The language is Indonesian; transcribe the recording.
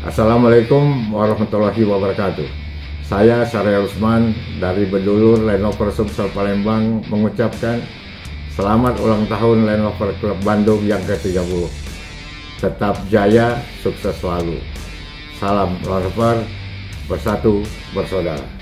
Assalamualaikum warahmatullahi wabarakatuh. Saya Sarya Usman dari Bedulur Lenovo Sumsel Palembang mengucapkan selamat ulang tahun Lenovo Club Bandung yang ke-30. Tetap jaya, sukses selalu. Salam Lenovo bersatu, bersaudara.